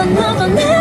another name